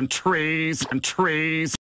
and trees and trees.